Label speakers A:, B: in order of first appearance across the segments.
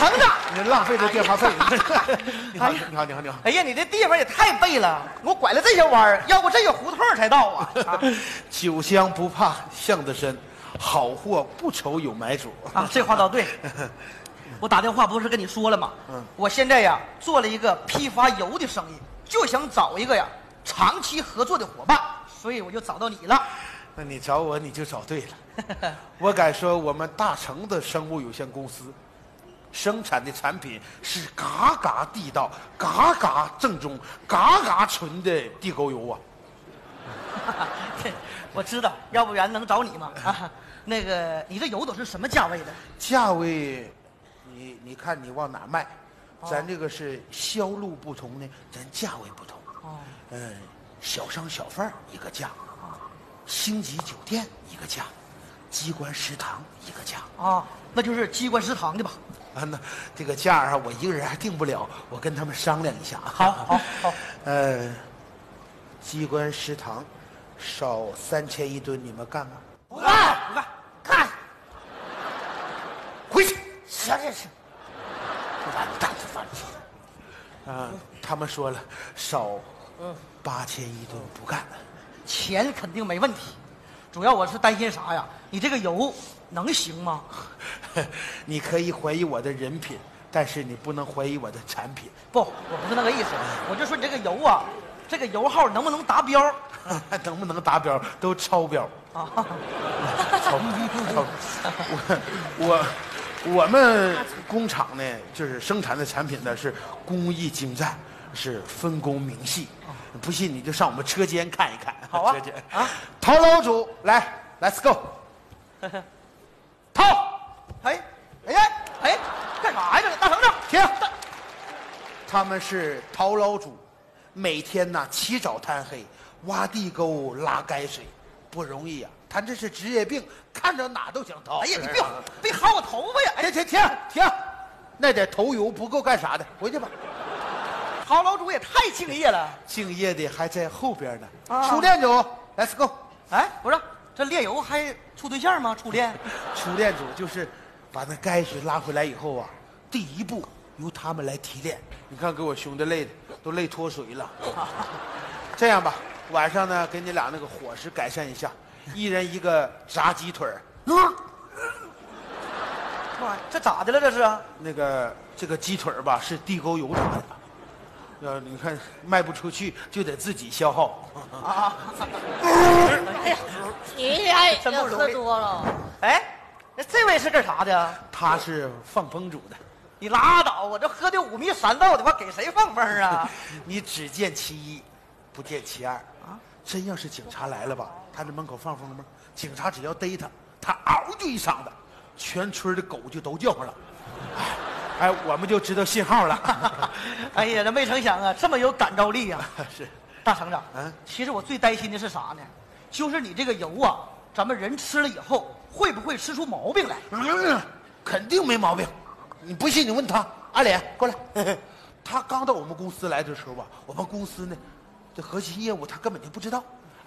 A: 成长。
B: 你浪费这电话费。你好，你好，你好，你好。
A: 哎呀，你这地方也太背了，我拐了这些弯儿，要不这个胡同才到啊！啊
B: 酒香不怕巷子深，好货不愁有买主。
A: 啊，这话倒对。我打电话不是跟你说了吗？
B: 嗯
A: 我现在呀做了一个批发油的生意，就想找一个呀长期合作的伙伴，所以我就找到你了。
B: 那你找我，你就找对了。我敢说，我们大成的生物有限公司生产的产品是嘎嘎地道、嘎嘎正宗、嘎嘎纯的地沟油啊！
A: 我知道，要不然能找你吗？啊，那个你这油都是什么价位的？
B: 价位，你你看你往哪卖？
A: 哦
B: 咱这个是销路不同呢，咱价位不同。
A: 哦，
B: 嗯，小商小贩一个价，星级酒店一个价，机关食堂一个价。
A: 啊，那就是机关食堂的吧？
B: 啊，那这个价儿啊，我一个人还定不了，我跟他们商量一下啊。
A: 好好好，
B: 呃，机关食堂少三千一吨，你们干吗？
A: 不干不干，干！
B: 回去。
A: 行行行，
B: 完蛋了，完蛋了。啊，他们说了，少八千一吨不干。
A: 钱肯定没问题，主要我是担心啥呀？你这个油能行吗？
B: 你可以怀疑我的人品，但是你不能怀疑我的产品。
A: 不，我不是那个意思，我就说你这个油啊，这个油耗能不能达标？
B: 能不能达标都超标。
A: 啊，
B: 超超，我我我们工厂呢，就是生产的产品呢是工艺精湛，是分工明细。不信你就上我们车间看一看。
A: 好啊
B: 车间
A: 啊，
B: 陶老主来，Let's go。陶，
A: 哎，哎呀，哎，干啥呀？这大成子，
B: 停。他们是陶老主，每天呐起早贪黑挖地沟拉泔水，不容易呀、他这是职业病，看着哪都想掏。
A: 哎呀，你别别薅我头发呀！哎，
B: 停停停停，那点头油不够干啥的？回去吧。
A: 陶老主也太敬业了。
B: 敬业的还在后边呢。
A: 啊
B: 初恋组，Let's go。
A: 哎，不是，这炼油还处对象吗？初恋？
B: 初恋组就是把那泔水拉回来以后啊，第一步由他们来提炼。你看给我兄弟累的都累脱水了。这样吧，晚上呢给你俩那个伙食改善一下，一人一个炸鸡腿儿
A: 妈，这咋的了？这是？
B: 那个这个鸡腿儿吧是地沟油炸的，要你看卖不出去就得自己消耗。
A: 啊！
C: 哎呀，你俩也
A: 真
C: 喝多了。
A: 哎，那这位是干啥的？
B: 他是放风主的。
A: 你拉倒！我这喝的五迷三道的，我给谁放风啊？
B: 你只见其一，不见其二啊！真要是警察来了吧，他这门口放风吗？警察只要逮他，他嗷就一嗓子，全村的狗就都叫上了。哎，哎，我们就知道信号了。
A: 哎呀，这没成想啊，这么有感召力呀、
B: 是，
A: 大厂长，
B: 嗯
A: 其实我最担心的是啥呢？就是你这个油啊，咱们人吃了以后会不会吃出毛病来？
B: 嗯，肯定没毛病。你不信你问他，阿脸过来。他刚到我们公司来的时候吧，我们公司呢，这核心业务他根本就不知道，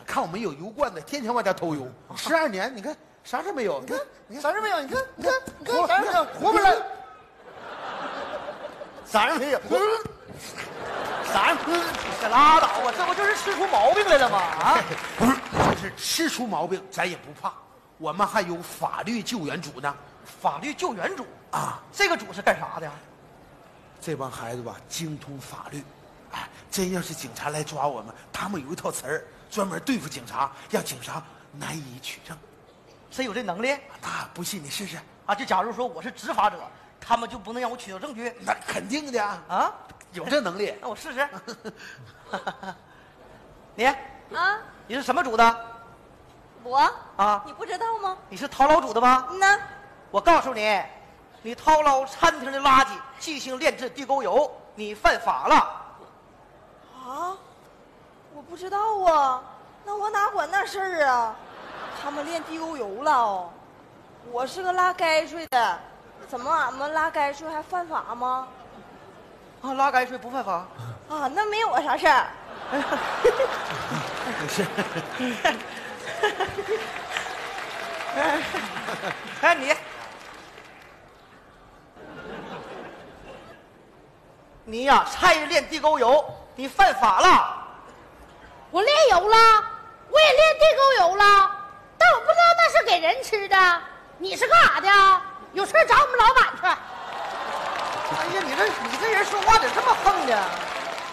B: 看我们有油罐子，天天往家偷油。十二年，你看啥事没有？你看，你看
A: 啥事没有？你看，你看，你看，啥事没有？
B: 活不来。
A: 啥事没有？啥事？可拉倒吧，这不就是吃出毛病来了吗？啊！
B: 不是，就是吃出毛病咱也不怕，我们还有法律救援组呢。
A: 法律救援组
B: 啊，
A: 这个组是干啥的？
B: 这帮孩子吧，精通法律，哎，真要是警察来抓我们，他们有一套词儿专门对付警察，让警察难以取证。
A: 谁有这能力
B: 那不信你试试，
A: 啊？就假如说我是执法者，他们就不能让我取得证据
B: 那肯定的啊，
A: 啊？
B: 有这能力。
A: 那我试试。你
C: 啊，
A: 你是什么组的？
C: 我
A: 啊
C: 你不知道吗？
A: 你是陶老组的吗？
C: 嗯呐，
A: 我告诉你，你掏捞餐厅的垃圾，即兴炼制地沟油，你犯法了。
C: 啊，我不知道啊，那我哪管那事儿啊？他们炼地沟油了哦，我是个拉泔水的，怎么俺们拉泔水还犯法吗？
A: 啊，拉泔水不犯法。
C: 啊，那没我啥事儿。
B: 是，
A: 哎，你你呀、拆着炼地沟油，你犯法了。
D: 我炼油了，我也炼地沟油了，但我不知道那是给人吃的。你是干啥的？有事找我们老板去。
A: 哎呀，你这你这人说话咋这么横呢？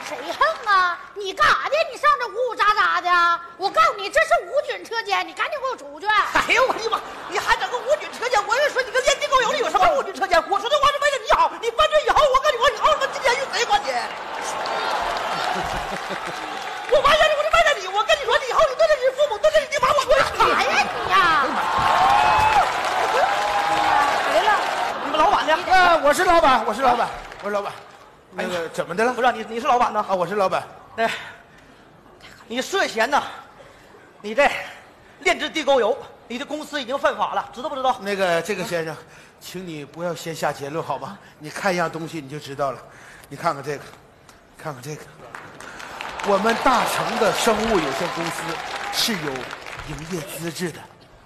D: 谁横啊？你干啥的？你上这呜呜喳喳的！我告诉你，这是无菌车间，你赶紧给我出去！
A: 哎呦我的妈！你还整个无菌车间？我跟你说，你跟炼地沟油里有什么无菌车间？我说这话是为了你好，你犯罪以后，我跟你说，你后什么进监狱谁管你？我完全是我是为了你，我跟你说，你以后你对着你父母，对着你爹妈，我我
D: 干啥呀你呀？
C: 来了，
A: 你们老板呢？
B: 啊，我是老板，我是老板，我是老板。那个怎么的了？
A: 不是你，你是老板呢？
B: 啊，我是老板。
A: 哎，你涉嫌呢，你这炼制地沟油，你的公司已经犯法了，知道不知道？
B: 那个这个先生，请你不要先下结论好吗？你看一样东西你就知道了。你看看这个，看看这个，我们大成的生物有限公司是有营业资质的，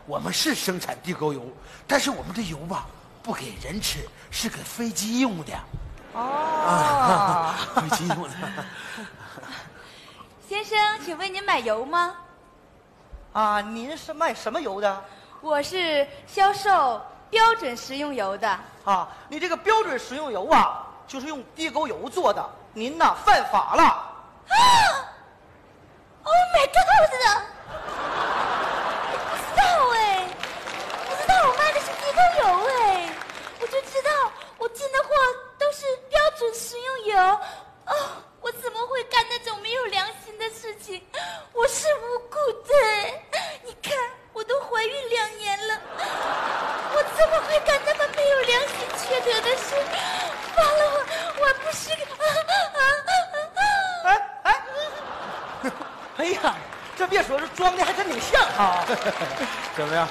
B: 我们是生产地沟油，但是我们的油吧不给人吃，是给飞机用的。
C: 哦，
B: 飞机用的。
E: 先生，请问您买油吗？
A: 啊，您是卖什么油的？
E: 我是销售标准食用油的。
A: 啊，你这个标准食用油啊，就是用地沟油做的，您呐犯法了。
E: 啊 Oh my god！我不知道哎，不知道我卖的是地沟油哎，我就知道我进的货都是标准食用油。哦，我怎么会干那种没有良心的事情？我是无辜的。你看，我都怀孕两年了，我怎么会干那么没有良心、缺德的事？完了，我我不是个……
A: 哎哎，哎呀，这别说，这装的还真挺像啊。
B: 怎么样？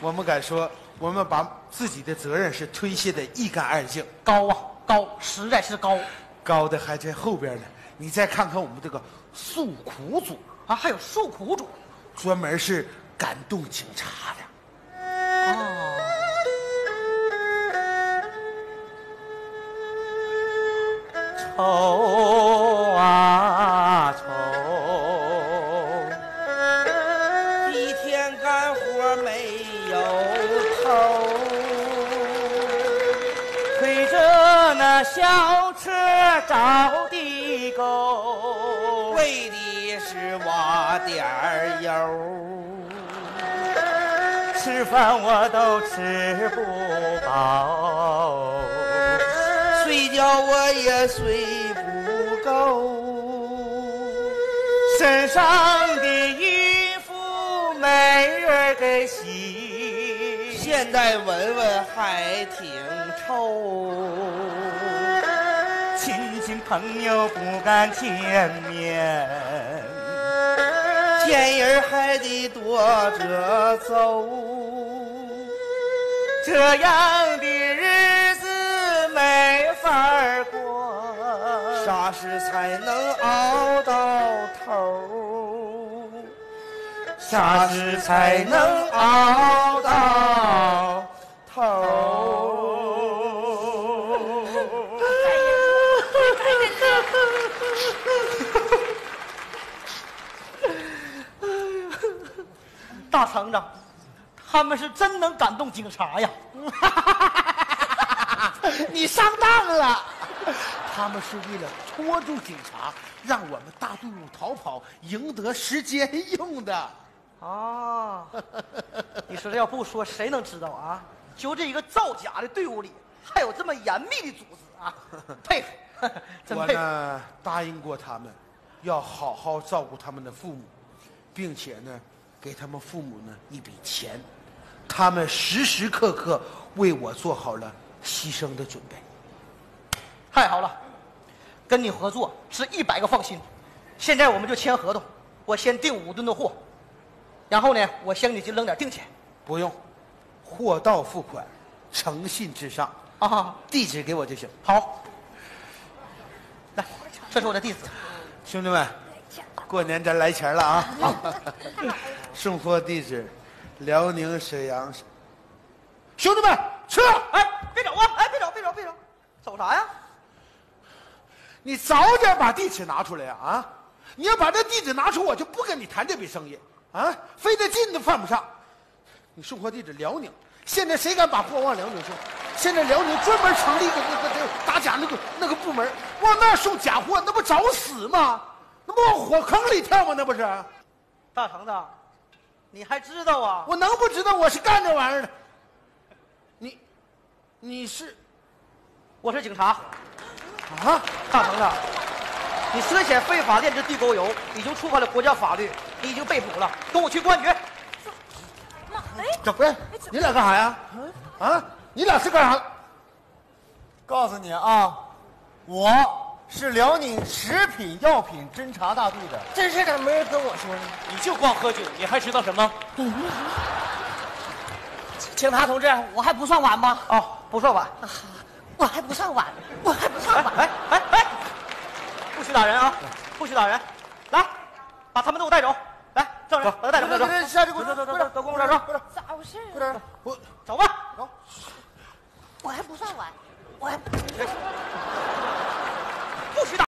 B: 我们敢说，我们把自己的责任是推卸的一干二净，
A: 高啊高，实在是高
B: 高的还在后边呢。你再看看我们这个诉苦组，
A: 啊！还有诉苦组
B: 专门是感动警察的。
A: 那小车找地沟，为的是挖点油。吃饭我都吃不饱，睡觉我也睡不够，身上的衣服没人给洗，现在闻闻还挺臭，朋友不敢见面。见人还得躲着走，这样的日子没法过，啥时才能熬到头？啥时才能熬大厂长，他们是真能感动警察呀！
B: 你上当了，他们是为了拖住警察，让我们大队伍逃跑，赢得时间用的。
A: 啊，你说这要不说，谁能知道啊？就这一个造假的队伍里，还有这么严密的组织啊！佩服，真
B: 我
A: 佩服。
B: 呢答应过他们，要好好照顾他们的父母，并且呢给他们父母呢一笔钱，他们时时刻刻为我做好了牺牲的准备。
A: 太好了，跟你合作是一百个放心。现在我们就签合同，我先订五吨的货，然后呢，我先给你扔点定钱
B: 不用，货到付款，诚信至上，
A: 啊。
B: 地址给我就行。
A: 好，来，这是我的地址。
B: 兄弟们，过年咱来钱了啊！送货地址：辽宁沈阳。兄弟们，撤！
A: 哎，别走啊！哎，别走，别走，别走，走啥呀？
B: 你早点把地址拿出来呀！啊，你要把这地址拿出，我就不跟你谈这笔生意啊！费这劲都犯不上。你送货地址辽宁，现在谁敢把货往辽宁送？现在辽宁专门成立一个那个那个打假那个那个部门，往那儿送假货，那不找死吗？那不往火坑里跳吗？那不是？
A: 大成子，你还知道啊？
B: 我能不知道我是干这玩意儿的？你，你是
A: 我是警察。
B: 啊？
A: 大鹏子，你涉嫌非法炼制地沟油，已经触犯了国家法律，你已经被捕了，跟我去公安局。
E: 妈，哎，
B: 这不是你俩干啥呀？啊？你俩是干啥？
F: 告诉你啊，我是辽宁食品药品侦查大队的。
C: 这事咋没人跟我说呢？
G: 你就光喝酒，你还知道什么？
C: 警察同志，我还不算晚吗？
A: 哦，不算晚。
C: 我还不算晚，我还不算晚。
A: 哎哎哎，不许打人啊！不许打人！来，把他们都给我带走。来，证人，把他带走，带走。
F: 下去，给我
A: 走走走走，到公安车上，
C: 咋回事？
F: 快点，我
A: 走吧。
C: 走我还不算晚，我还不。不许打。